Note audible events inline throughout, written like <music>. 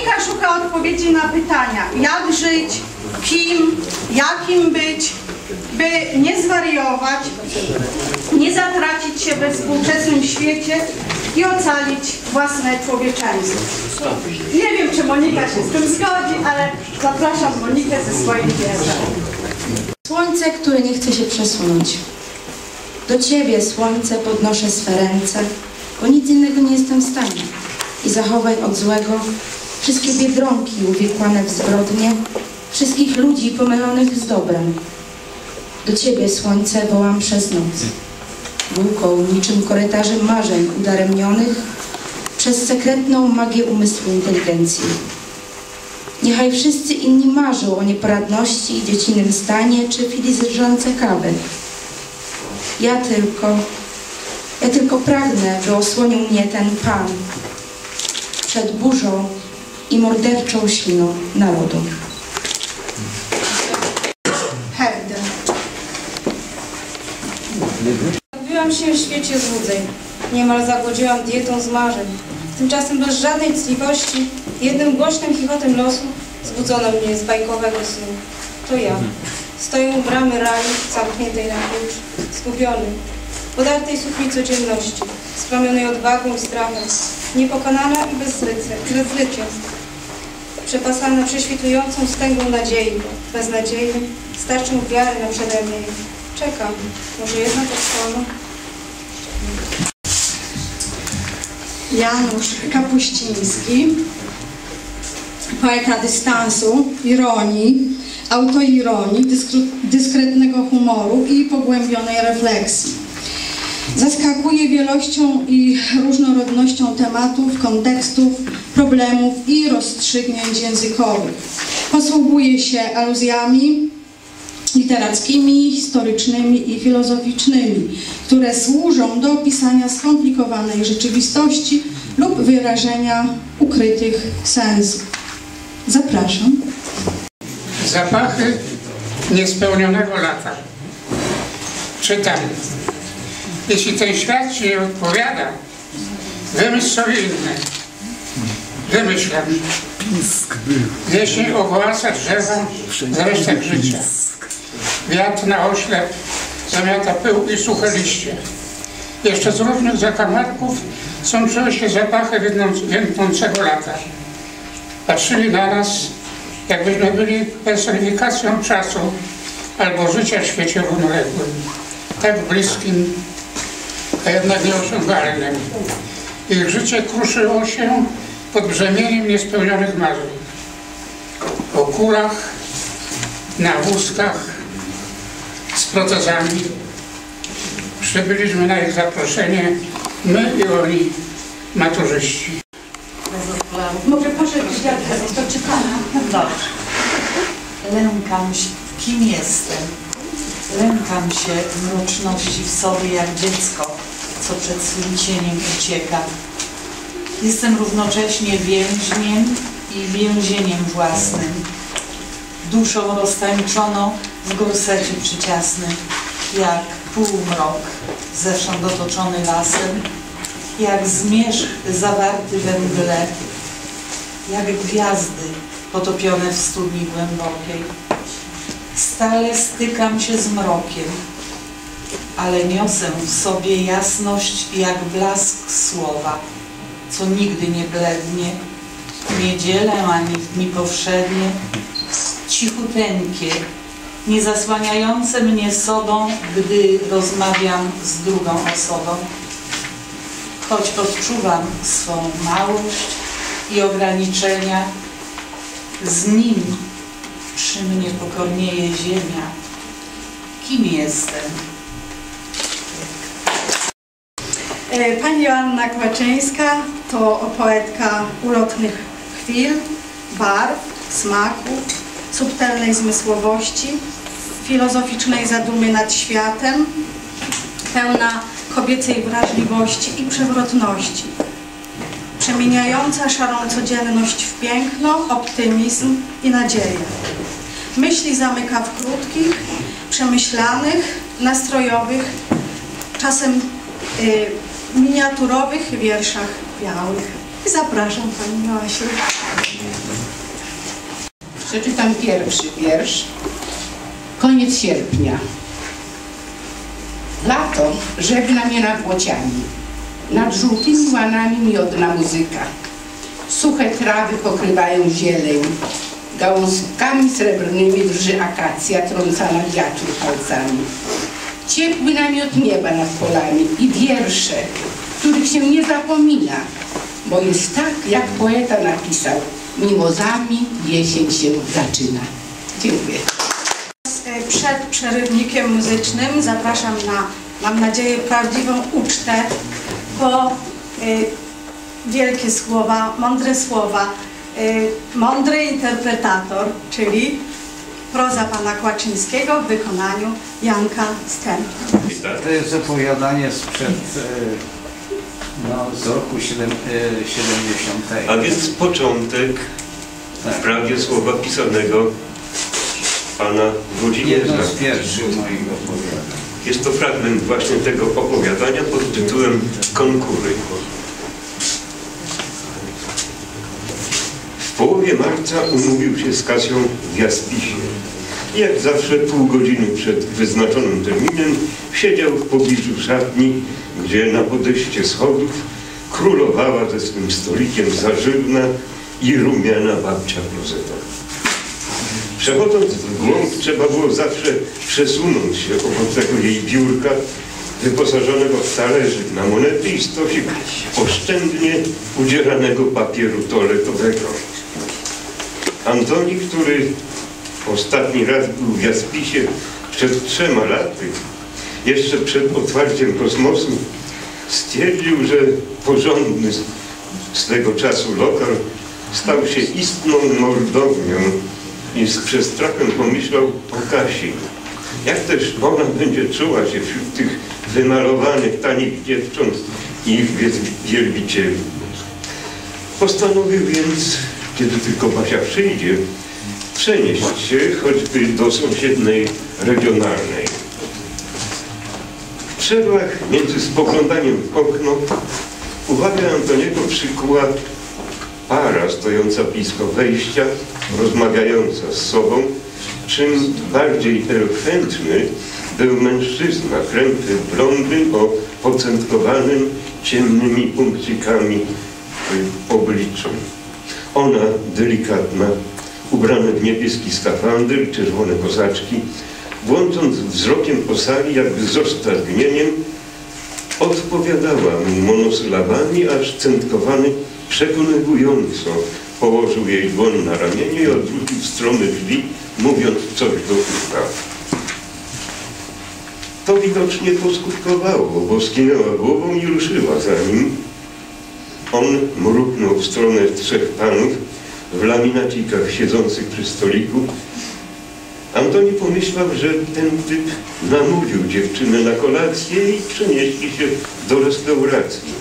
Monika szuka odpowiedzi na pytania, jak żyć, kim, jakim być, by nie zwariować, nie zatracić się we współczesnym świecie i ocalić własne człowieczeństwo. Nie wiem, czy Monika się z tym zgodzi, ale zapraszam Monikę ze swoim wierzem. Słońce, które nie chce się przesunąć. Do Ciebie, słońce, podnoszę swe ręce, bo nic innego nie jestem w stanie. I zachowaj od złego wszystkie biedronki uwikłane w zbrodnie, wszystkich ludzi pomylonych z dobrem. Do Ciebie, słońce, wołam przez noc. Długą, niczym korytarzem marzeń udaremnionych przez sekretną magię umysłu inteligencji. Niechaj wszyscy inni marzą o nieporadności, dziecinnym stanie czy filiżance kawy. Ja tylko, ja tylko pragnę, by osłonił mnie ten Pan przed burzą i morderczą siną narodu. Herde. Gubiłam się w świecie złudzeń. Niemal zagodziłam dietą z marzeń. Tymczasem bez żadnej cliwości, jednym głośnym chichotem losu zbudzono mnie z bajkowego snu. To ja. Stoję u bramy raju, zamkniętej na klucz, zgubiony, podartej sukni codzienności, splamionej odwagą i strachem, niepokonana i bez zwycięstw. Przepasana prześwitującą stęgą nadziei, beznadzieję, starczą wiary na przedemnie. Czekam, może jednak powstaną. Janusz Kapuściński, poeta dystansu, ironii, autoironii, dyskretnego humoru i pogłębionej refleksji. Zaskakuje wielością i różnorodnością tematów, kontekstów, problemów i rozstrzygnięć językowych. Posługuje się aluzjami literackimi, historycznymi i filozoficznymi, które służą do opisania skomplikowanej rzeczywistości lub wyrażenia ukrytych sensów. Zapraszam. Zapachy niespełnionego lata. Czytam. Jeśli ten świat Ci nie odpowiada, wymyśl sobie inny. Wymyślam. Jeśli ogłasa drzewa z resztek życia. Wiatr na oślep zamiata pył i suche liście. Jeszcze z różnych zakamarków sączyły się zapachy więdnąc- więdnącego lata. Patrzyli na nas, jakbyśmy byli personifikacją czasu albo życia w świecie równoległym, tak bliskim, a jednak nieosiągalnym. Ich życie kruszyło się pod brzemieniem niespełnionych marzeń. O kulach, na wózkach, z protezami. Przybyliśmy na ich zaproszenie, my i oni, maturzyści. Mogę pożyczyć wiarkę, to czytana. Dobrze. Lękam się, kim jestem? Lękam się mroczności w sobie jak dziecko, co przed swym cieniem ucieka. Jestem równocześnie więźniem i więzieniem własnym. Duszą roztańczoną w gorsecie przyciasnym, jak półmrok, zewsząd otoczony lasem, jak zmierzch zawarty we mgle, jak gwiazdy potopione w studni głębokiej. Stale stykam się z mrokiem, ale niosę w sobie jasność jak blask słowa, co nigdy nie blednie, w niedzielę ani w dni powszednie, cichuteńkie, nie zasłaniające mnie sobą, gdy rozmawiam z drugą osobą. Choć odczuwam swą małość i ograniczenia, z nim przy mnie pokornieje ziemia. Kim jestem? E, Pani Joanna Kłaczyńska to poetka ulotnych chwil, barw, smaków, subtelnej zmysłowości, filozoficznej zadumy nad światem, pełna kobiecej wrażliwości i przewrotności, przemieniająca szarą codzienność w piękno, optymizm i nadzieję. Myśli zamyka w krótkich, przemyślanych, nastrojowych, czasem y, miniaturowych wierszach białych. I zapraszam Pani Joasiu. Przeczytam pierwszy wiersz. Koniec sierpnia. Lato żegna mnie nad łociami. Nad żółtymi łanami miodna muzyka. Suche trawy pokrywają zieleń. Gałązkami srebrnymi drży akacja trącana wiatru palcami. Ciepły namiot nieba nad polami i wiersze, których się nie zapomina, bo jest tak, jak poeta napisał, mimozami jesień się zaczyna. Dziękuję. Przed przerywnikiem muzycznym zapraszam na, mam nadzieję, prawdziwą ucztę, bo e, wielkie słowa, mądre słowa, e, mądry interpretator, czyli proza pana Kłaczyńskiego w wykonaniu Janka Stępka. To jest opowiadanie sprzed, e, no, z roku siedem- e, 70. A więc początek w prawie słowa pisanego pana Włodzimierza. Jedno z pierwszych moich opowiadań. Jest to fragment właśnie tego opowiadania pod tytułem Konkury. Połowie marca umówił się z Kasją w Jaspisie. Jak zawsze pół godziny przed wyznaczonym terminem siedział w pobliżu szatni, gdzie na podejście schodów królowała ze swym stolikiem zażywna i rumiana babcia Klozeta. Przechodząc w głąb trzeba było zawsze przesunąć się obok tego jej biurka wyposażonego w talerzyk na monety i stosik oszczędnie udzielanego papieru toaletowego. Antoni, który ostatni raz był w Jaspisie przed trzema laty, jeszcze przed otwarciem kosmosu, stwierdził, że porządny z- tego czasu lokal stał się istną mordownią i z przestrachem pomyślał o Kasi. Jak też ona będzie czuła się wśród tych wymalowanych, tanich dziewcząt i ich wiel- wielbicieli. Postanowił więc, kiedy tylko Basia przyjdzie, przenieść się choćby do sąsiedniej regionalnej. W przerwach między spoglądaniem w okno uwagę Antoniego przykuła para stojąca blisko wejścia, rozmawiająca z sobą, czym bardziej elokwentny był mężczyzna, kręty blondyn o pocentkowanym ciemnymi punkcikami obliczu. Ona delikatna, ubrana w niebieski skafander, czerwone kozaczki, błądząc wzrokiem po sali, jakby z roztargnieniem, odpowiadała mu monosylabami, aż centkowany przekonywująco położył jej dłoń na ramieniu i odwrócił w stronę drzwi, mówiąc coś do ucha. To widocznie poskutkowało, bo skinęła głową i ruszyła za nim. On mruknął w stronę trzech panów w laminacikach siedzących przy stoliku. Antoni pomyślał, że ten typ namówił dziewczynę na kolację i przenieśli się do restauracji.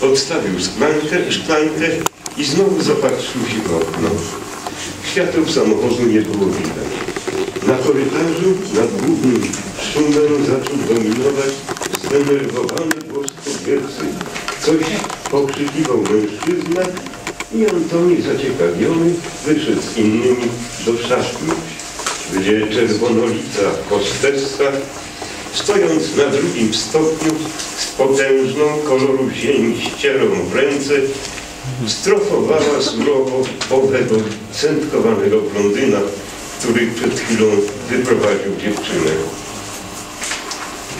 Odstawił szklankę, szklankę i znowu zapatrzył się w okno. Światów samochodu nie było widać. Na korytarzu nad głównym szumem zaczął dominować zdenerwowany głos kobiecy. Coś pokrzykiwał mężczyzna i Antoni zaciekawiony wyszedł z innymi do szatni, gdzie czerwonolica hostessa stojąc na drugim stopniu z potężną koloru ziemi ścierą w ręce strofowała surowo owego centkowanego blondyna, który przed chwilą wyprowadził dziewczynę.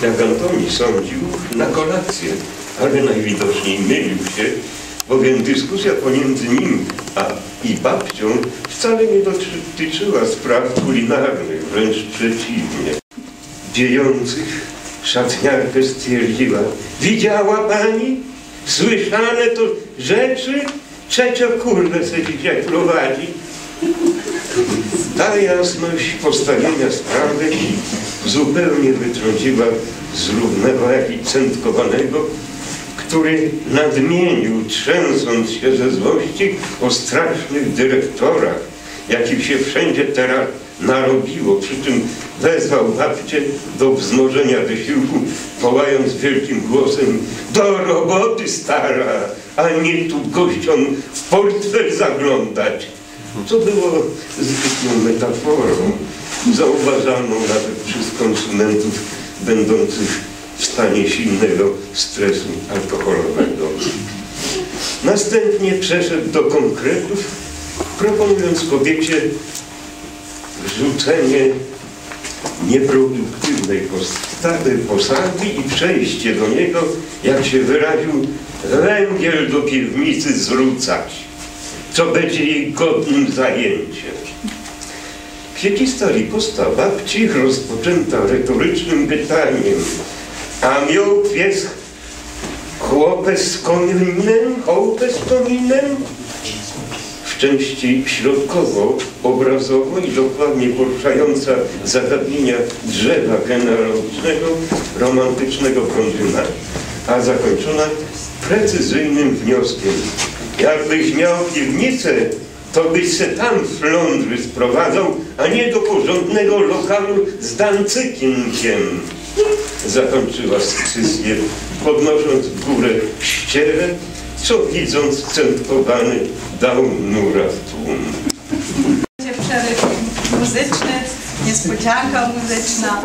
Jak Antoni sądził, na kolację, ale najwidoczniej mylił się, bowiem dyskusja pomiędzy nim a i babcią wcale nie dotyczyła spraw kulinarnych, wręcz przeciwnie. Dziejących szatniarka stwierdziła, widziała pani? Słyszane to rzeczy? Trzecia kurde se dzisiaj prowadzi. Ta jasność postawienia sprawy zupełnie wytrąciła z równego jak i centkowanego, który nadmienił, trzęsąc się ze złości o strasznych dyrektorach, jakich się wszędzie teraz narobiło, przy czym wezwał babcię do wzmożenia wysiłku, wołając wielkim głosem do roboty stara, a nie tu gościom w portfel zaglądać. co było zbytnią metaforą, zauważalną nawet przez konsumentów będących w stanie silnego stresu alkoholowego. Następnie przeszedł do konkretów, proponując kobiecie wrzucenie nieproduktywnej postawy posagi i przejście do niego, jak się wyraził, węgiel do piwnicy zrzucać, co będzie jej godnym zajęciem. Kwiecista riposta babci rozpoczęta retorycznym pytaniem, a miał pies chłopę z koninem, chłopę z koninem? W części środkowo-obrazowo i dokładnie poruszająca zagadnienia drzewa genealogicznego, romantycznego blondyna, a zakończona precyzyjnym wnioskiem. Jakbyś miał piwnicę, to byś se tam flądry sprowadzał, a nie do porządnego lokalu z dancykinkiem. Zakończyła sukcesję, podnosząc w górę ścierę, co widząc centkowany dał nura w tłum. Przeryw muzyczny, niespodzianka muzyczna.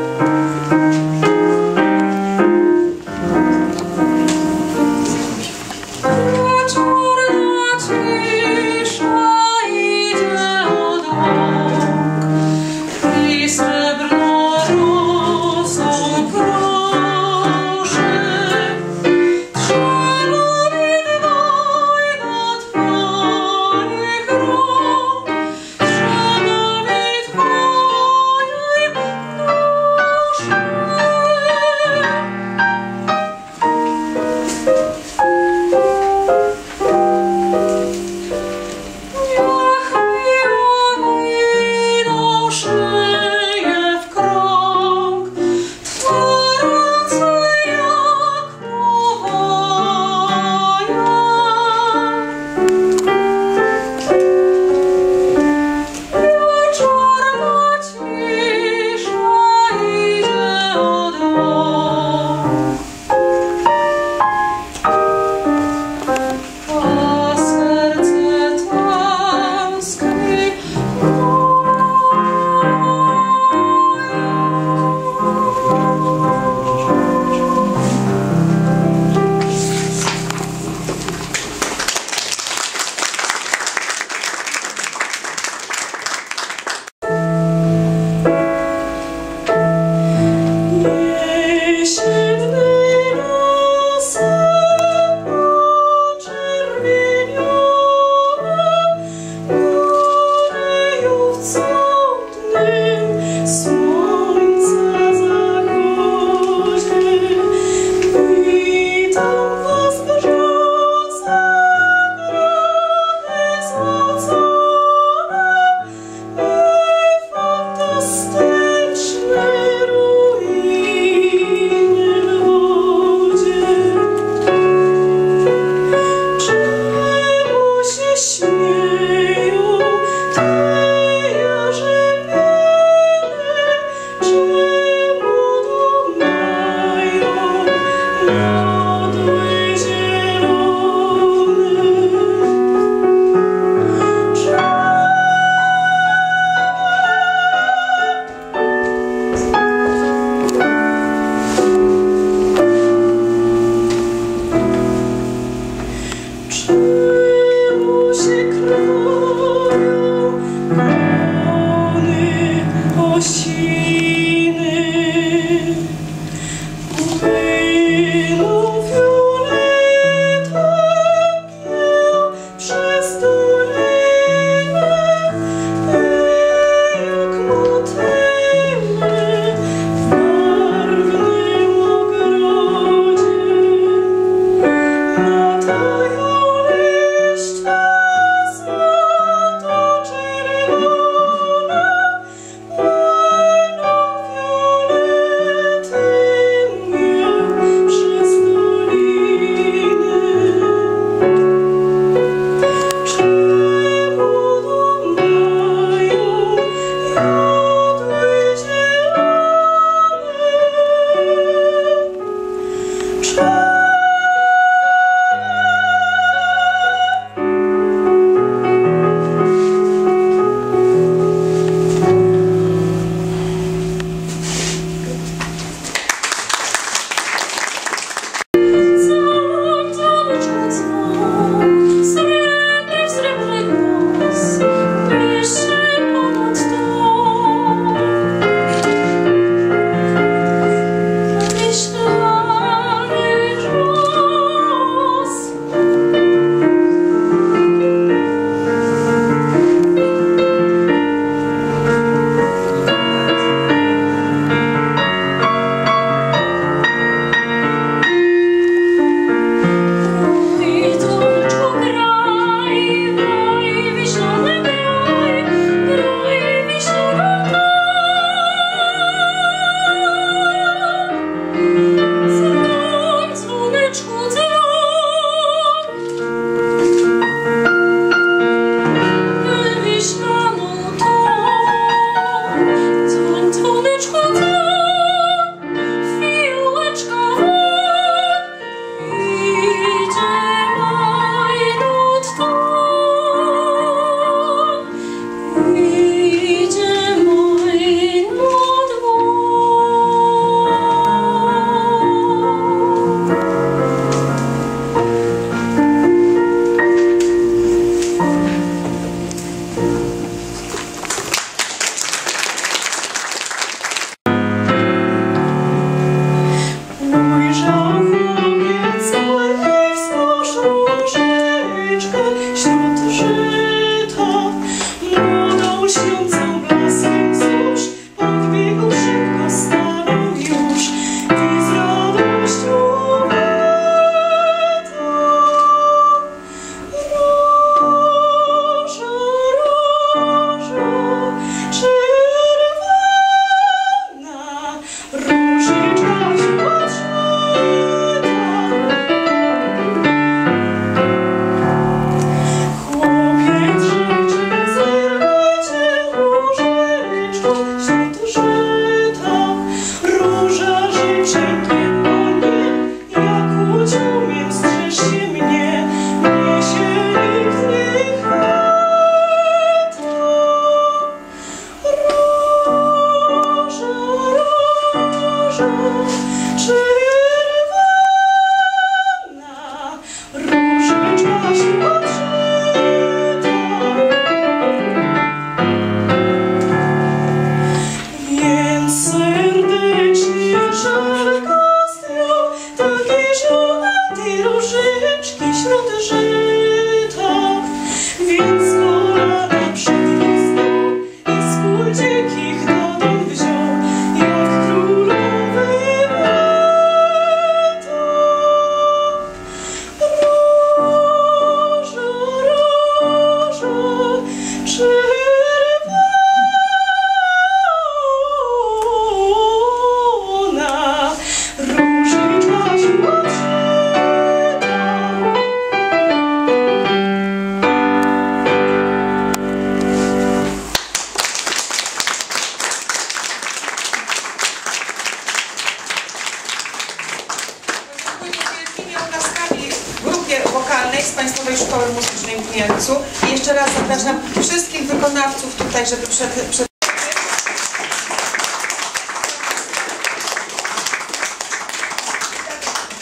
I jeszcze raz zapraszam wszystkich wykonawców tutaj, żeby przed, przed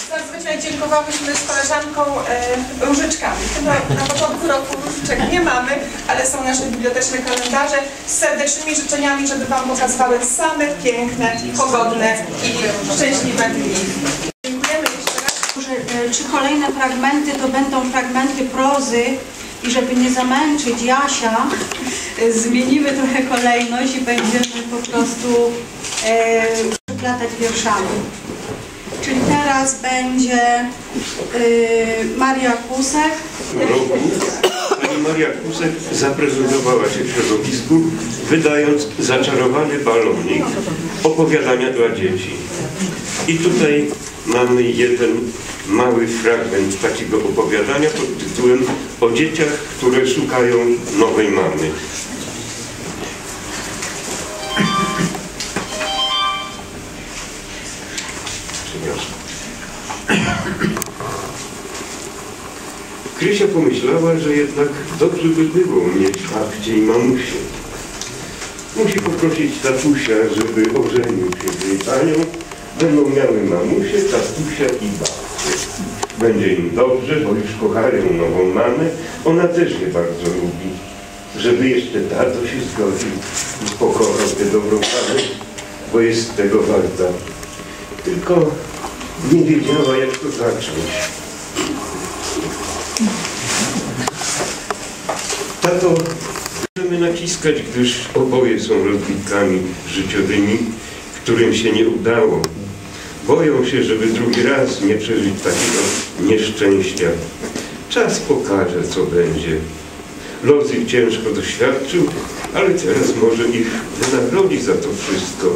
Zazwyczaj dziękowałyśmy z koleżanką e, różyczkami. Chyba na początku roku różyczek nie mamy, ale są nasze biblioteczne kalendarze z serdecznymi życzeniami, żeby Wam pokazywały same piękne, pogodne i szczęśliwe dni. E, Czy kolejne fragmenty to będą fragmenty prozy i żeby nie zamęczyć Jasia, e, zmienimy trochę kolejność i będziemy po prostu e, przeplatać wierszami. Czyli teraz będzie e, Maria Kusek, Maria Kusek zaprezentowała się w środowisku, wydając zaczarowany balonik opowiadania dla dzieci. I tutaj mamy jeden mały fragment takiego opowiadania pod tytułem o dzieciach, które szukają nowej mamy. Krysia pomyślała, że jednak dobrze by było mieć babcię i mamusię. Musi poprosić tatusia, żeby ożenił się z jej panią. Będą miały mamusię, tatusia i babcię. Będzie im dobrze, bo już kochają nową mamę. Ona też je bardzo lubi. Żeby jeszcze tato się zgodził i pokochał tę dobrą mamę, bo jest tego warta. Tylko nie wiedziała, jak to zacząć. Tato, możemy naciskać, gdyż oboje są rozbitkami życiowymi, którym się nie udało. Boją się, żeby drugi raz nie przeżyć takiego nieszczęścia. Czas pokaże, co będzie. Los ich ciężko doświadczył, ale teraz może ich wynagrodzi za to wszystko.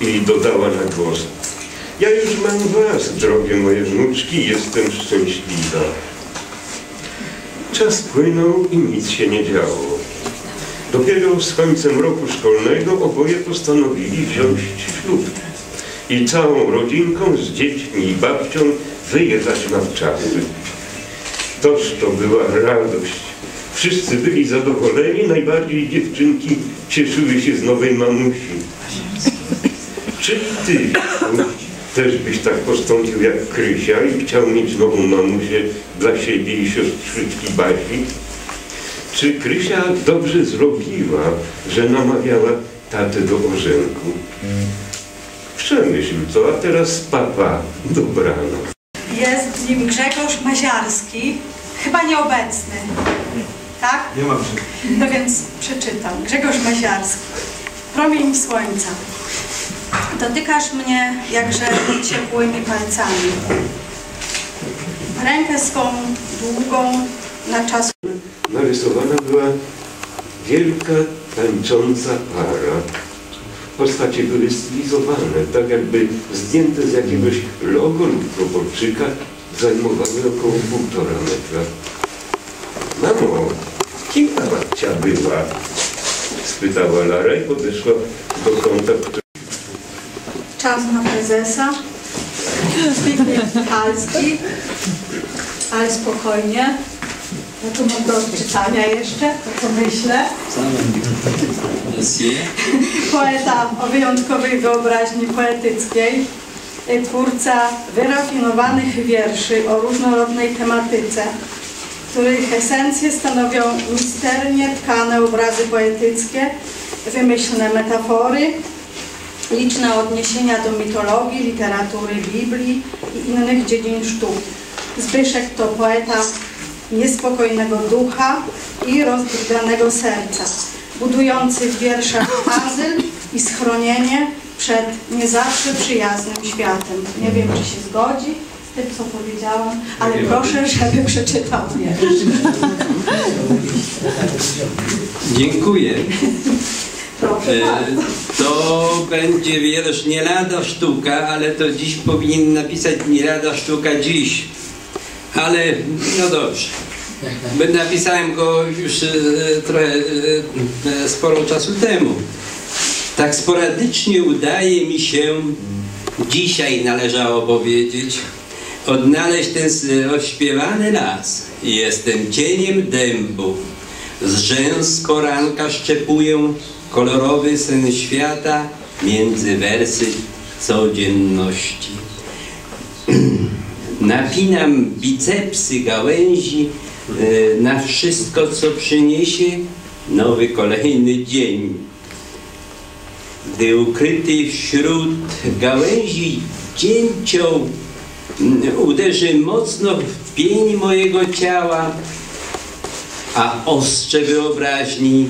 I dodała na głos. Ja już mam was, drogie moje wnuczki, jestem szczęśliwa. Czas płynął i nic się nie działo. Dopiero z końcem roku szkolnego oboje postanowili wziąć ślub i całą rodzinką z dziećmi i babcią wyjechać na wczasy. Toż to była radość. Wszyscy byli zadowoleni, najbardziej dziewczynki cieszyły się z nowej mamusi. Czyli ty też byś tak postąpił jak Krysia i chciał mieć nową mamusię dla siebie i siostrzyczki Basi? Czy Krysia dobrze zrobiła, że namawiała tatę do orzenku? Przemyśl to, a teraz papa, dobranoc. jest z nim Grzegorz Maziarski, chyba nieobecny. Tak? Nie mam No więc przeczytam. Grzegorz Maziarski. Promień słońca. Dotykasz mnie jakże ciepłymi palcami. Rękę swą długą na czas Narysowana była wielka, tańcząca para. Postacie były stylizowane, tak jakby zdjęte z jakiegoś logo lub proporczyka, zajmowały około półtora metra. Mamo, kim ta babcia była? spytała Lara i podeszła do kąta, w którym czas na prezesa. Zbigniew Halski. Ale spokojnie. Ja tu mam do odczytania jeszcze, to co myślę. Poeta o wyjątkowej wyobraźni poetyckiej. Twórca wyrafinowanych wierszy o różnorodnej tematyce, których esencje stanowią misternie tkane obrazy poetyckie, wymyślne metafory, liczne odniesienia do mitologii, literatury, Biblii i innych dziedzin sztuki. Zbyszek to poeta niespokojnego ducha i rozdrganego serca, budujący w wierszach azyl i schronienie przed nie zawsze przyjaznym światem. Nie wiem, czy się zgodzi z tym, co powiedziałam, ale proszę, żeby przeczytał wiersz. Dziękuję. Proszę E. To będzie wiersz nie lada sztuka, ale to dziś powinien napisać nie lada sztuka dziś. Ale no dobrze. <laughs> Napisałem go już e, trochę e, sporo czasu temu. Tak sporadycznie udaje mi się, dzisiaj należało powiedzieć, odnaleźć ten ośpiewany las. Jestem cieniem dębu. Z rzęs poranka szczepuję kolorowy sen świata między wersy codzienności. <clears throat> Napinam bicepsy gałęzi e, na wszystko, co przyniesie nowy kolejny dzień. Gdy ukryty wśród gałęzi cięcią mm, uderzy mocno w pień mojego ciała, a ostrze wyobraźni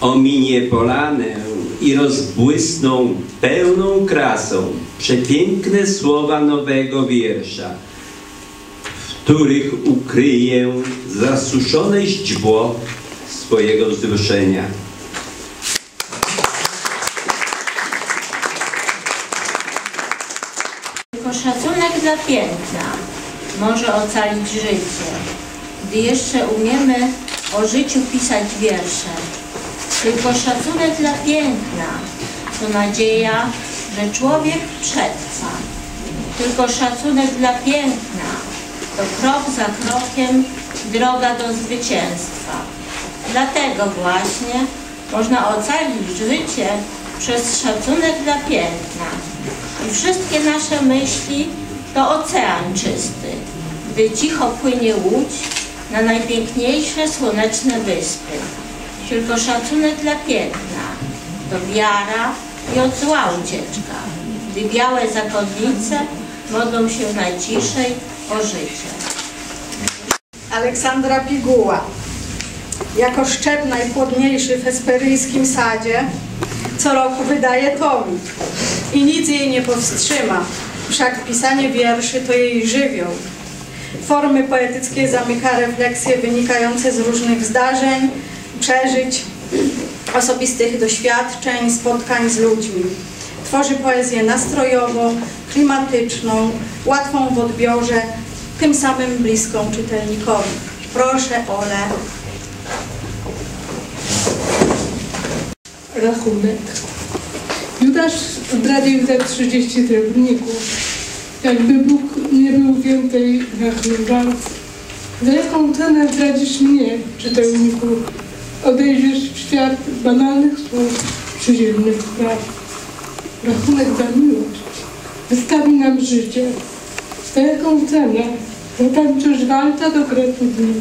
ominie polanę i rozbłysną pełną krasą przepiękne słowa nowego wiersza, w których ukryję zasuszone źdźbło swojego wzruszenia. Tylko szacunek dla piękna może ocalić życie, gdy jeszcze umiemy o życiu pisać wiersze. Tylko szacunek dla piękna to nadzieja, że człowiek przetrwa. Tylko szacunek dla piękna to krok za krokiem droga do zwycięstwa. Dlatego właśnie można ocalić życie przez szacunek dla piękna. I wszystkie nasze myśli to ocean czysty, gdy cicho płynie łódź na najpiękniejsze słoneczne wyspy. Tylko szacunek dla piękna to wiara i od ucieczka, gdy białe zakonnice modlą się najciszej o życie. Aleksandra Piguła. Jako szczep najpłodniejszy w esperyjskim sadzie co roku wydaje tomik i nic jej nie powstrzyma, wszak pisanie wierszy to jej żywioł. Formy poetyckie zamyka refleksje wynikające z różnych zdarzeń, przeżyć, osobistych doświadczeń, spotkań z ludźmi. Tworzy poezję nastrojową, klimatyczną, łatwą w odbiorze, tym samym bliską czytelnikowi. Proszę Ole. rachunek. Judasz zdradził za 30 srebrników. Jakby Bóg nie był więcej chleba, za jaką cenę zdradzisz mnie, czytelniku? Odejdziesz w świat banalnych słów, przyziemnych spraw. Rachunek za miłość wystawi nam życie. Za jaką cenę zatańczysz walca do kresu dni?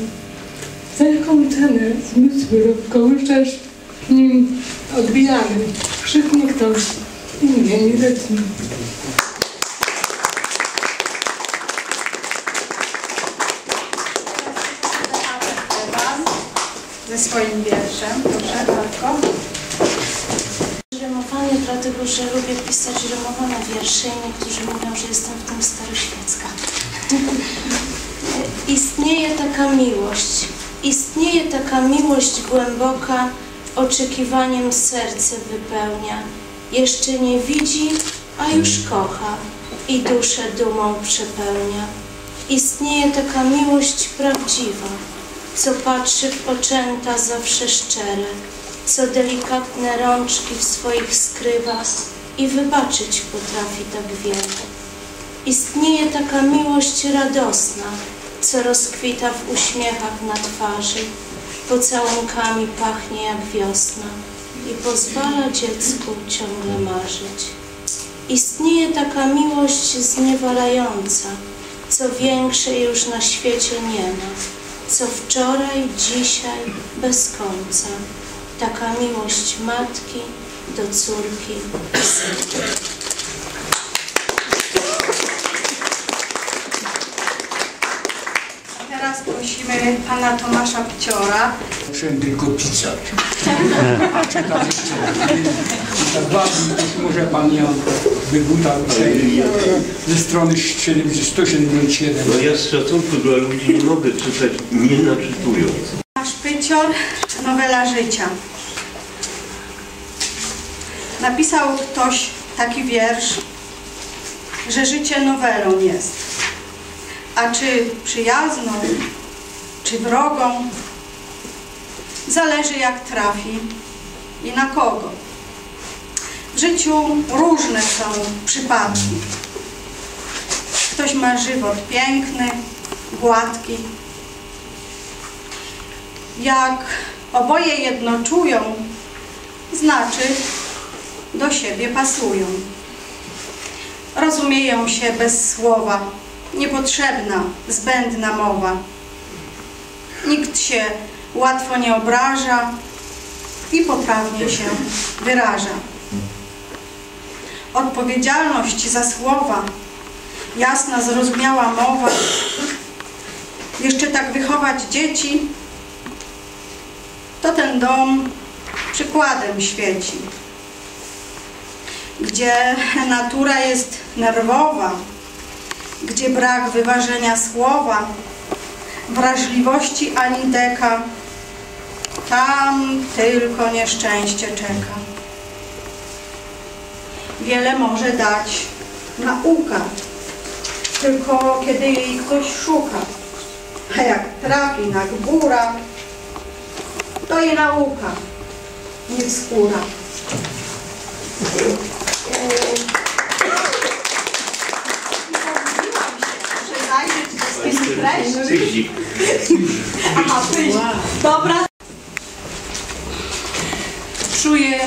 Za jaką cenę zmysły rozkołyszesz nim odbijany. Krzyknie ktoś i mnie ze swoim wierszem. Proszę, Marko. Rymowanie, dlatego że lubię pisać rymowane wiersze i niektórzy mówią, że jestem w tym staroświecka. <laughs> Istnieje taka miłość. Istnieje taka miłość głęboka, oczekiwaniem serce wypełnia. Jeszcze nie widzi, a już kocha i duszę dumą przepełnia. Istnieje taka miłość prawdziwa, co patrzy w oczęta zawsze szczere, co delikatne rączki w swoich skrywa i wybaczyć potrafi tak wiele. Istnieje taka miłość radosna, co rozkwita w uśmiechach na twarzy, pocałunkami pachnie jak wiosna i pozwala dziecku ciągle marzyć. Istnieje taka miłość zniewalająca, co większej już na świecie nie ma, co wczoraj, dzisiaj, bez końca. Taka miłość matki do córki i syna. teraz prosimy pana Tomasza Pciora. Muszę tylko pisać. A czytać jeszcze. Tak ładnie, to może pan ją wygutał uprzejmie ze strony 177. No ja z szacunku dla ludzi nie mogę czytać nie naczytując. Tomasz Pycior, nowela życia. Napisał ktoś taki wiersz, że życie nowelą jest. A czy przyjazną, czy wrogą, zależy jak trafi i na kogo. W życiu różne są przypadki. Ktoś ma żywot piękny, gładki. Jak oboje jedno czują, znaczy do siebie pasują. Rozumieją się bez słowa, niepotrzebna, zbędna mowa. Nikt się łatwo nie obraża i poprawnie się wyraża. Odpowiedzialność za słowa, jasna, zrozumiała mowa, jeszcze tak wychować dzieci, to ten dom przykładem świeci gdzie natura jest nerwowa, gdzie brak wyważenia słowa, wrażliwości ani deka, tam tylko nieszczęście czeka. Wiele może dać nauka, tylko kiedy jej ktoś szuka, a jak trafi na gbura, to i nauka nie skóra. Cyzik. Aha. Dobra. Czuję,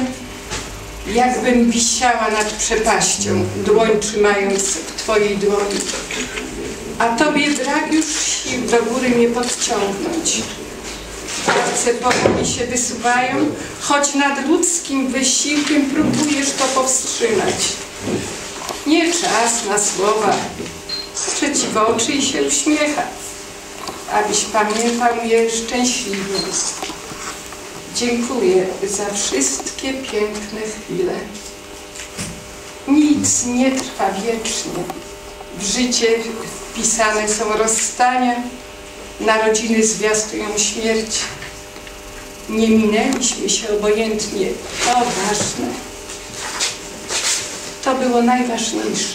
jakbym wisiała nad przepaścią, dłoń trzymając w Twojej dłoni. A Tobie brak już sił do góry mnie podciągnąć. Palce powoli się wysuwają, choć nad ludzkim wysiłkiem próbujesz to powstrzymać. Nie czas na słowa, przeciw oczy i się uśmiecha, abyś pamiętał je szczęśliwie. Dziękuję za wszystkie piękne chwile. Nic nie trwa wiecznie. W życie wpisane są rozstania, narodziny zwiastują śmierć. Nie minęliśmy się obojętnie. To ważne. To było najważniejsze.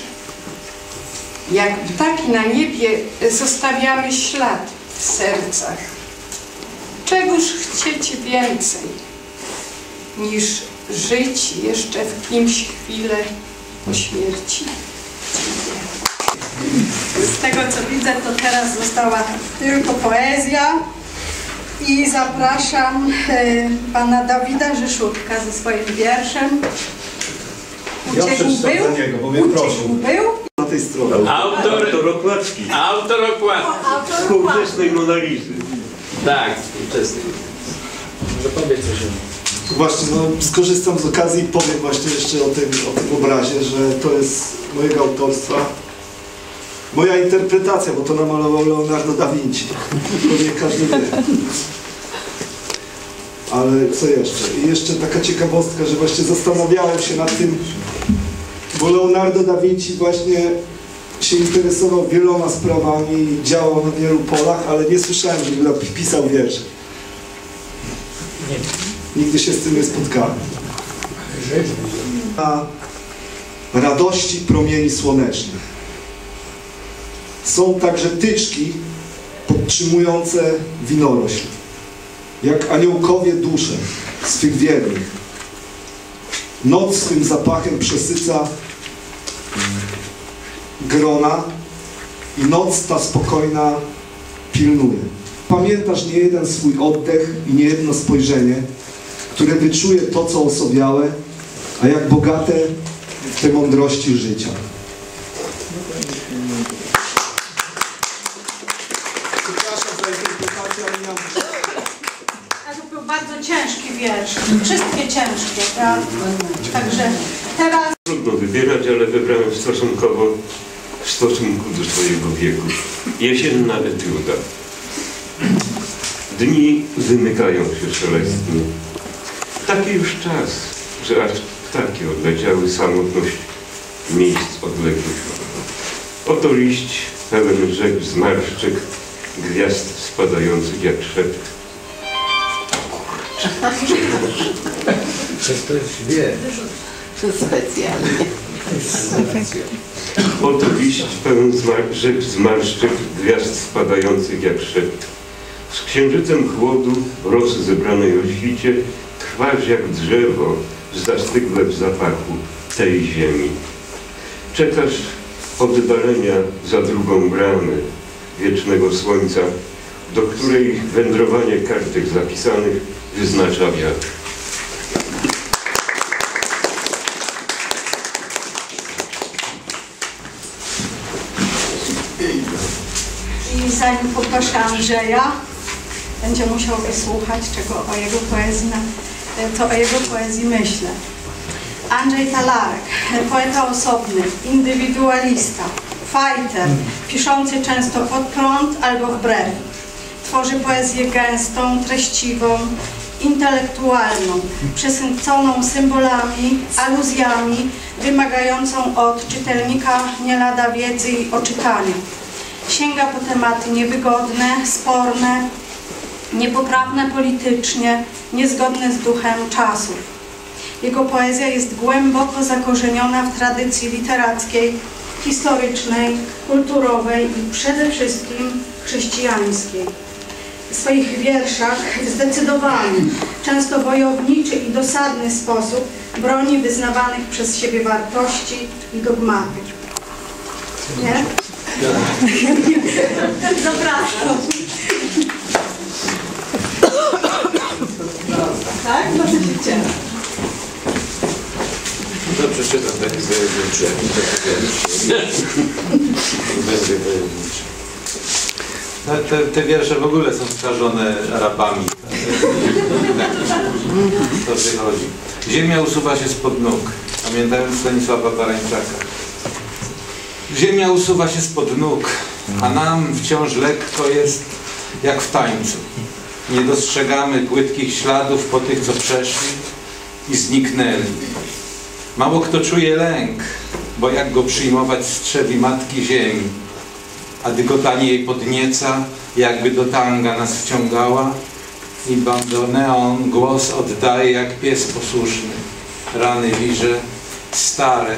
Jak ptaki na niebie zostawiamy ślad w sercach. Czegoż chcieć więcej niż żyć jeszcze w kimś chwilę po śmierci. Z tego co widzę, to teraz została tylko poezja i zapraszam e, pana Dawida Rzeszutka ze swoim wierszem. Ja Uciekł przeczytam był, za niego, bo mnie uciekł prosił. był. Na tej stronie. Autor, Autor okładki. autor okładki. Współczesnej Monalizy. Tak, współczesny. Może powie coś Właśnie, no, skorzystam z okazji i powiem właśnie jeszcze o tym, o tym obrazie, że to jest mojego autorstwa. Moja interpretacja, bo to namalował Leonardo da Vinci. To nie każdy wie. Ale co jeszcze? I jeszcze taka ciekawostka, że właśnie zastanawiałem się nad tym, bo Leonardo da Vinci właśnie się interesował wieloma sprawami działał na wielu polach, ale nie słyszałem, żeby pisał wiersze. Nigdy się z tym nie spotkałem. Na radości promieni słonecznych. Są także tyczki podtrzymujące winorośl, jak aniołkowie dusze swych wiernych. Noc swym zapachem przesyca grona i noc ta spokojna pilnuje. Pamiętasz nie jeden swój oddech i nie jedno spojrzenie, które wyczuje to, co osobiałe, a jak bogate te mądrości życia. To był bardzo ciężki wiersz. Wszystkie ciężkie, prawda? Także teraz Trudno wybierać, ale wybrałem stosunkowo w stosunku do swojego wieku. Jesienna etiuda. Dni wymykają się szelestnie. Taki już czas, że aż ptaki odleciały samotność miejsc odległych. Oto liść pełen rzek zmarszczek, gwiazd spadających jak szept. Ktoś wie. Specjalnie. Oto liść pełen zmar- rzek zmarszczek, gwiazd spadających jak szept. Z księżycem chłodu, rosy zebranej o świcie, trwasz jak drzewo, zastygle w zapachu tej ziemi. Czekasz oddalenia za drugą bramę wiecznego słońca, do której wędrowanie kartek zapisanych wyznacza wiatr. I zanim poproszę Andrzeja, będzie musiał wysłuchać, czego o jego poezji, co o jego poezji myślę. Andrzej Talarek, poeta osobny, indywidualista, fighter, piszący często pod prąd albo wbrew. Tworzy poezję gęstą, treściwą, intelektualną, przesyconą symbolami, aluzjami, wymagającą od czytelnika nie lada wiedzy i oczytania. Sięga po tematy niewygodne, sporne, niepoprawne politycznie, niezgodne z duchem czasów. Jego poezja jest głęboko zakorzeniona w tradycji literackiej, historycznej, kulturowej i przede wszystkim chrześcijańskiej. W swoich wierszach w zdecydowany, często wojowniczy i dosadny sposób broni wyznawanych przez siebie wartości i dogmaty. Nie? Zapraszam. Tak? Proszę się cieszyć. To przeczytam taki wojowniczy. Będzie te, te wiersze w ogóle są skażone Arabami. To wychodzi. Ziemia usuwa się spod nóg. Pamiętałem Stanisława Barańczaka. Ziemia usuwa się spod nóg, a nam wciąż lekko jest jak w tańcu. Nie dostrzegamy płytkich śladów po tych, co przeszli i zniknęli. Mało kto czuje lęk, bo jak go przyjmować strzewi matki ziemi, a dygotanie jej podnieca, jakby do tanga nas wciągała i bandoneon głos oddaje jak pies posłuszny. Rany wirze, stare,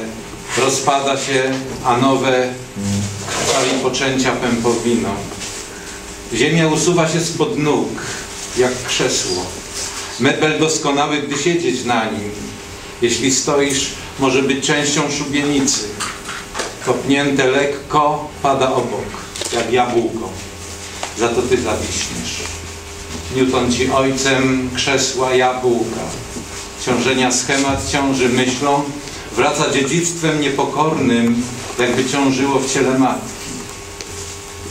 rozpada się, a nowe krwawi poczęcia pępowiną. Ziemia usuwa się spod nóg, jak krzesło. Mebel doskonały, gdy siedzieć na nim. Jeśli stoisz, może być częścią szubienicy. Kopnięte lekko pada obok, jak jabłko. Za to ty zawiśniesz. Newton ci ojcem krzesła jabłka. Ciążenia schemat ciąży myślą, wraca dziedzictwem niepokornym, jakby ciążyło w ciele matki.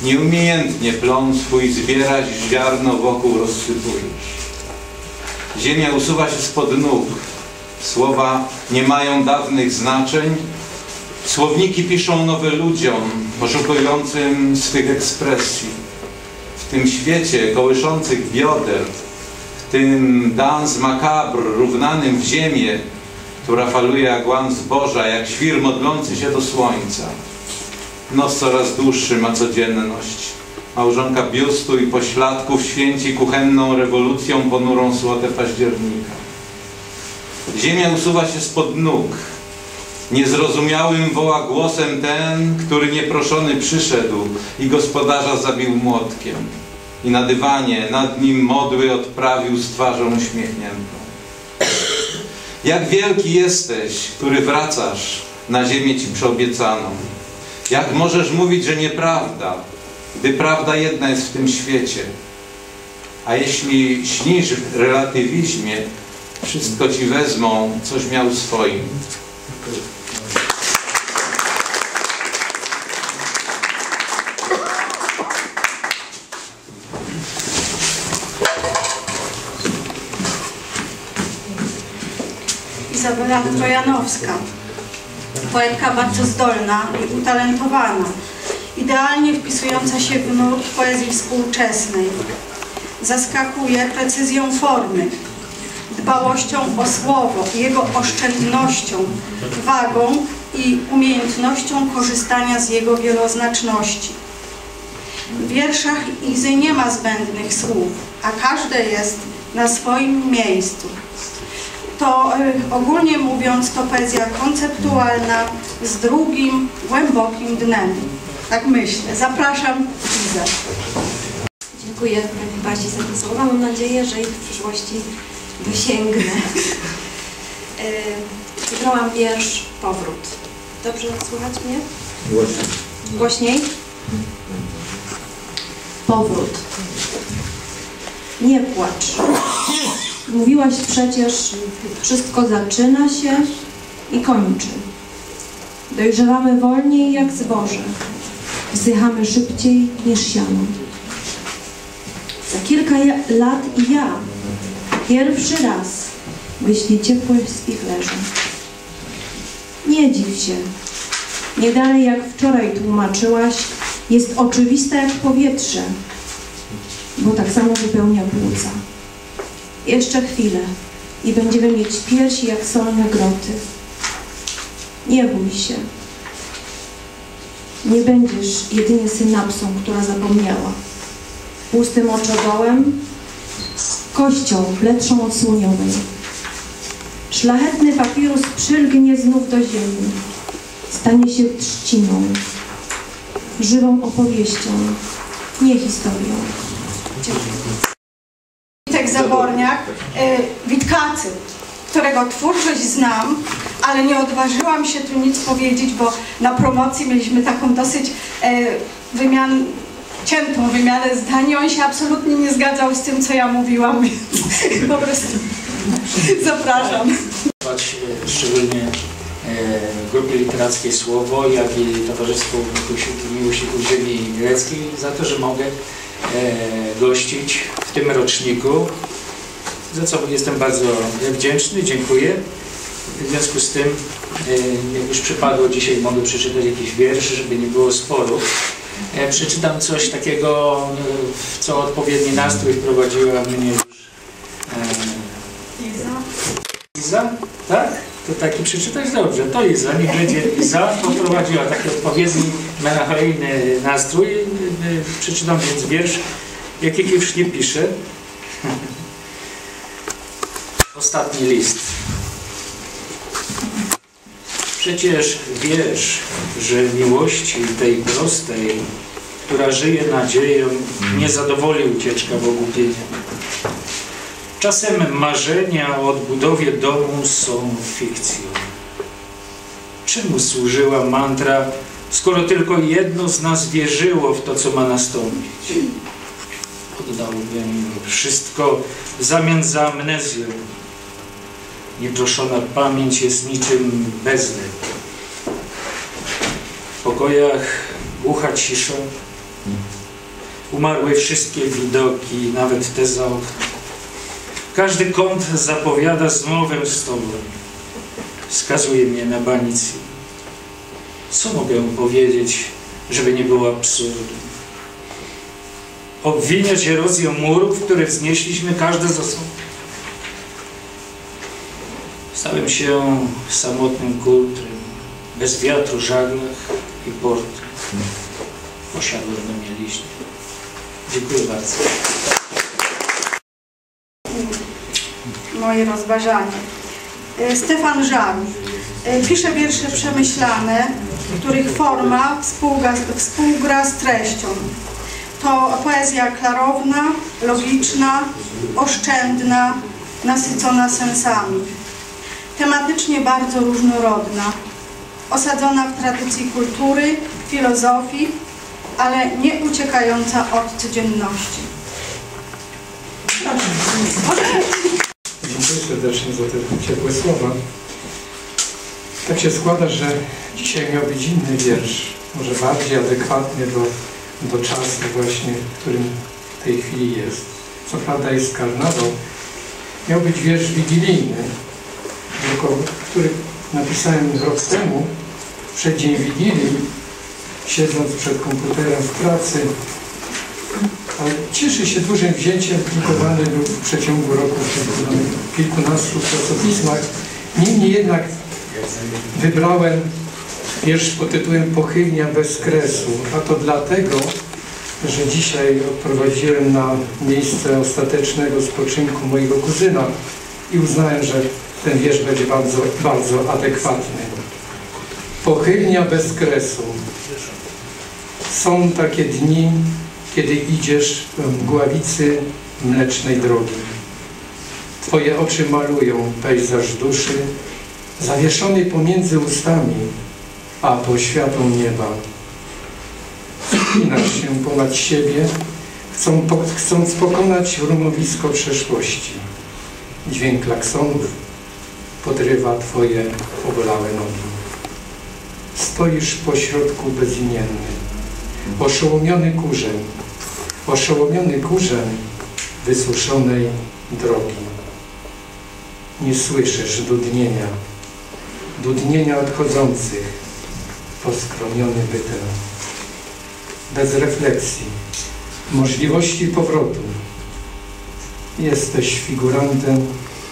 Nieumiejętnie plon swój zbierać, ziarno wokół rozsypujesz. Ziemia usuwa się spod nóg. Słowa nie mają dawnych znaczeń. Słowniki piszą nowe ludziom, poszukującym swych ekspresji. W tym świecie kołyszących bioder, w tym dans macabre równanym w ziemię, która faluje jak łan zboża, jak świr modlący się do słońca. Nos coraz dłuższy ma codzienność. Małżonka biustu i pośladków święci kuchenną rewolucją ponurą słodę października. Ziemia usuwa się spod nóg. Niezrozumiałym woła głosem ten, który nieproszony przyszedł i gospodarza zabił młotkiem. I na dywanie nad nim modły odprawił z twarzą uśmiechniętą. Jak wielki jesteś, który wracasz na ziemię ci przyobiecaną. Jak możesz mówić, że nieprawda, gdy prawda jedna jest w tym świecie. A jeśli śnisz w relatywizmie, wszystko ci wezmą, coś miał swoim. Trojanowska. Poetka bardzo zdolna i utalentowana, idealnie wpisująca się w nurt poezji współczesnej. zaskakuje precyzją formy, dbałością o słowo, jego oszczędnością, wagą i umiejętnością korzystania z jego wieloznaczności. W wierszach Izy nie ma zbędnych słów, a każde jest na swoim miejscu. To y, ogólnie mówiąc to poezja konceptualna z drugim, głębokim dnem. Tak myślę. Zapraszam Izę. Dziękuję Pani Basi za te słowa. Mam nadzieję, że ich w przyszłości dosięgnę. Yy, Wybrałam wiersz Powrót. Dobrze słychać mnie? Głośniej? Powrót. Nie płacz. Mówiłaś przecież, wszystko zaczyna się i kończy. Dojrzewamy wolniej jak zboże. Wzdychamy szybciej niż siano. Za kilka lat i ja pierwszy raz myśli ciepłe spichlerzę. Nie dziw się. Nie dalej jak wczoraj tłumaczyłaś, jest oczywista jak powietrze, bo tak samo wypełnia płuca. Jeszcze chwilę i będziemy mieć piersi jak solne groty. Nie bój się. Nie będziesz jedynie synapsą, która zapomniała. Pustym oczodołem, kością lepszą od słoniowej. Szlachetny papirus przylgnie znów do ziemi. Stanie się trzciną, żywą opowieścią, nie historią. Y, Witkacy, którego twórczość znam, ale nie odważyłam się tu nic powiedzieć, bo na promocji mieliśmy taką dosyć y, wymian, ciętą wymianę zdań on się absolutnie nie zgadzał z tym, co ja mówiłam, więc <laughs> po prostu zapraszam. Szczególnie e, grupie literackiej Słowo, jak i Towarzystwu Miłośników- Ziemi Greckiej za to, że mogę gościć w tym roczniku, za co jestem bardzo wdzięczny, dziękuję. W związku z tym, e, jak już przypadło dzisiaj, mogę przeczytać jakiś wiersz, żeby nie było sporu. E, Przeczytam coś takiego, e, w co odpowiedni nastrój wprowadziła mnie już Iza, tak? To taki przeczytać dobrze. To Iza, niech będzie Iza, poprowadziła taki odpowiedni melancholijny nastrój. Przeczytam więc wiersz, jaki już nie piszę. <laughs> Ostatni list. Przecież wiesz, że miłości tej prostej, która żyje nadzieją, nie zadowoli ucieczka w ogłupienie. Czasem marzenia o odbudowie domu są fikcją. Czemu służyła mantra, skoro tylko jedno z nas wierzyło w to, co ma nastąpić? Oddałbym wszystko w zamian za amnezję. Nieproszona pamięć jest niczym bezlek. W pokojach głucha cisza. Umarły wszystkie widoki, nawet te za. Każdy kąt zapowiada zmowę z Tobą. Wskazuje mnie na banicję. Co mogę powiedzieć, żeby nie było absurdu? Obwiniać erozję murów, które wznieśliśmy każde za sobą. Stałem się samotnym kultrem, bez wiatru, żaglach i portu. Posiadłem do mnie liście. Dziękuję bardzo. moje rozważanie. E, Stefan Żar e, pisze wiersze przemyślane, których forma współgra, współgra z treścią. To poezja klarowna, logiczna, oszczędna, nasycona sensami. Tematycznie bardzo różnorodna, osadzona w tradycji kultury, filozofii, ale nie uciekająca od codzienności. Dziękuję serdecznie za te ciepłe słowa. Tak się składa, że dzisiaj miał być inny wiersz, może bardziej adekwatny do, do czasu właśnie, w którym w tej chwili jest. Co prawda jest karnawał. Miał być wiersz wigilijny, tylko, który napisałem rok temu, w przeddzień Wigilii, siedząc przed komputerem w pracy, ale cieszy się dużym wzięciem, publikowany był w przeciągu roku w kilku- kilkunastu czasopismach. Niemniej jednak wybrałem wiersz pod tytułem Pochylnia bez kresu, a to dlatego, że dzisiaj odprowadziłem na miejsce ostatecznego spoczynku mojego kuzyna i uznałem, że ten wiersz będzie bardzo, bardzo adekwatny. Pochylnia bez kresu. Są takie dni, kiedy idziesz w mgławicy mlecznej drogi. Twoje oczy malują pejzaż duszy, zawieszony pomiędzy ustami, a poświatą nieba. Spinasz się ponad siebie, chcą, chcąc pokonać rumowisko przeszłości. Dźwięk klaksonów podrywa Twoje obolałe nogi. Stoisz pośrodku bezimienny, oszołomiony kurzem, oszołomiony kurzem wysuszonej drogi. Nie słyszysz dudnienia, dudnienia odchodzących, poskromiony bytem. Bez refleksji, możliwości powrotu. Jesteś figurantem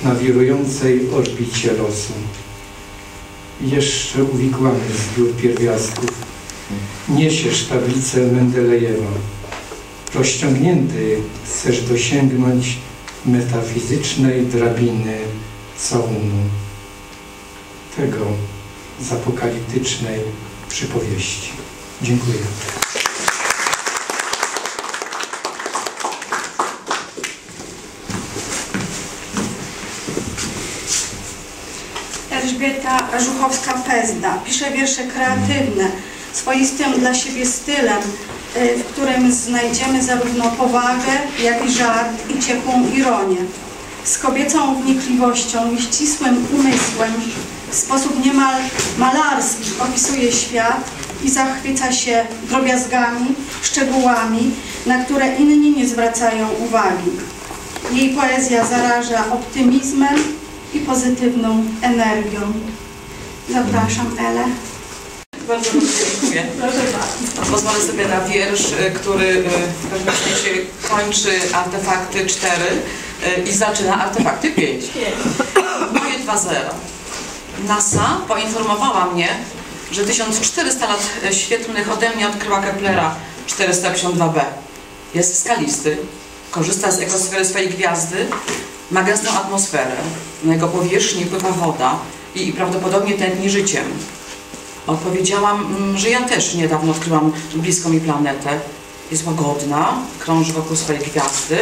na wirującej orbicie losu. Jeszcze uwikłany zbiór pierwiastków. Niesiesz tablicę Mendelejewa. Rozciągnięty chcesz dosięgnąć metafizycznej drabiny całunu. Tego z apokaliptycznej przypowieści. Dziękuję. Elżbieta Żuchowska-Pezda pisze wiersze kreatywne, swoistym dla siebie stylem, y, w którym znajdziemy zarówno powagę, jak i żart i ciepłą ironię. Z kobiecą wnikliwością i ścisłym umysłem w sposób niemal malarski opisuje świat i zachwyca się drobiazgami, szczegółami, na które inni nie zwracają uwagi. Jej poezja zaraża optymizmem i pozytywną energią. Zapraszam Elę. Bardzo bardzo dziękuję. Pozwolę sobie na wiersz, y, który y, w pewnym sensie kończy artefakty 4 y, i zaczyna artefakty 5. Moje 2.0. NASA poinformowała mnie, że 1400 lat świetlnych ode mnie odkryła Keplera 452b. Jest skalisty, korzysta z ekosfery swojej gwiazdy, ma gęstą atmosferę. Na jego powierzchni pływa woda i prawdopodobnie tętni życiem. Odpowiedziałam, mm, że ja też niedawno odkryłam bliską mi planetę. Jest łagodna, krąży wokół swojej gwiazdy.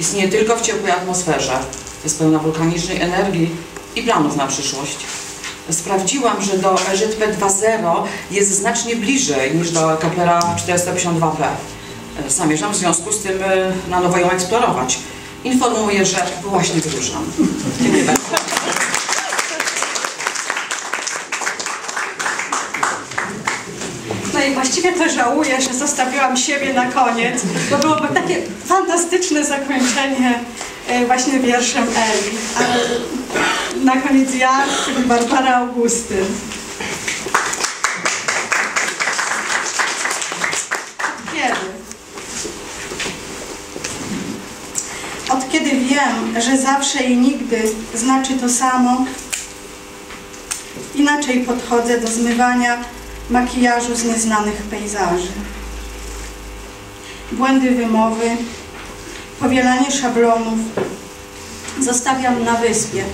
Istnieje tylko w ciepłej atmosferze. Jest pełna wulkanicznej energii i planów na przyszłość. Sprawdziłam, że do EŻP 2.0 jest znacznie bliżej niż do Keplera 452b. Zamierzam w związku z tym e, na nowo ją eksplorować. Informuję, że właśnie wyruszam. Dziękuję bardzo. No i właściwie to żałuję, że zostawiłam siebie na koniec, bo byłoby takie fantastyczne zakończenie e, właśnie wierszem Eli. Ale na koniec ja, czyli Barbara Augustyn. Kiedy? Od kiedy wiem, że zawsze i nigdy znaczy to samo, inaczej podchodzę do zmywania makijażu z nieznanych pejzaży. Błędy wymowy, powielanie szablonów zostawiam na wyspie,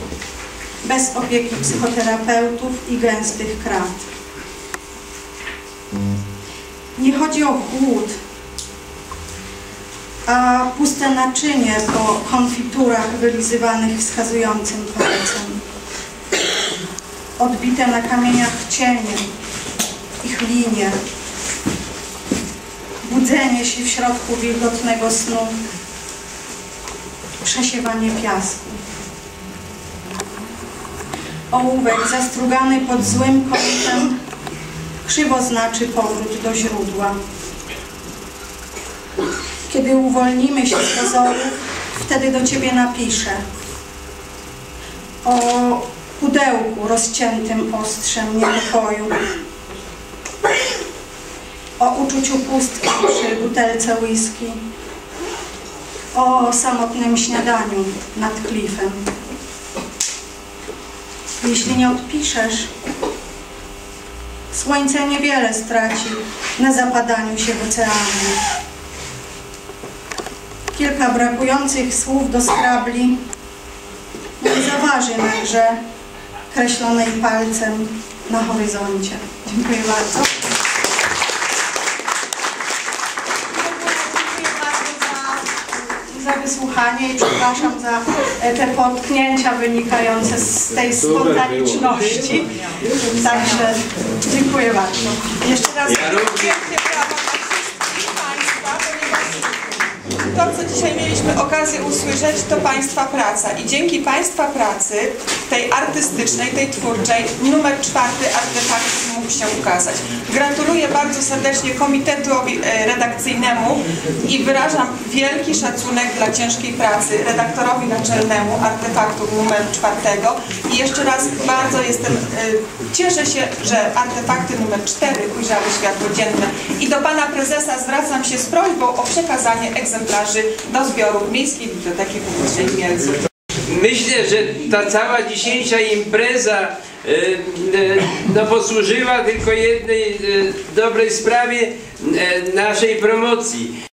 bez opieki psychoterapeutów i gęstych krat. Nie chodzi o chłód, a puste naczynie po konfiturach wylizywanych wskazującym palcem. Odbite na kamieniach cienie, ich linie. Budzenie się w środku wilgotnego snu. Przesiewanie piasku. Ołówek zastrugany pod złym kątem krzywo znaczy powrót do źródła. Kiedy uwolnimy się z pozorów, wtedy do Ciebie napiszę o pudełku rozciętym ostrzem niepokoju, o uczuciu pustki przy butelce whisky, o samotnym śniadaniu nad klifem. Jeśli nie odpiszesz, słońce niewiele straci na zapadaniu się w oceanie. Kilka brakujących słów do skrabli nie zaważy na grze kreślonej palcem na horyzoncie. Dziękuję bardzo. za wysłuchanie i przepraszam za e, te potknięcia wynikające z tej spontaniczności. Także dziękuję bardzo. Jeszcze raz Ja również. wielkie brawa dla wszystkich Państwa, ponieważ to, co dzisiaj mieliśmy okazję usłyszeć, to Państwa praca. I dzięki Państwa pracy, tej artystycznej, tej twórczej, numer czwarty artefakt ukazać. Gratuluję bardzo serdecznie komitetowi e, redakcyjnemu i wyrażam wielki szacunek dla ciężkiej pracy redaktorowi naczelnemu artefaktu numer czwartego. I jeszcze raz bardzo jestem, e, cieszę się, że artefakty numer cztery ujrzały światło dzienne. I do Pana Prezesa zwracam się z prośbą o przekazanie egzemplarzy do zbioru Miejskiej Biblioteki Publicznej w Mielcu. Myślę, że ta cała dzisiejsza impreza e, e, no, posłużyła tylko jednej e, dobrej sprawie naszej promocji.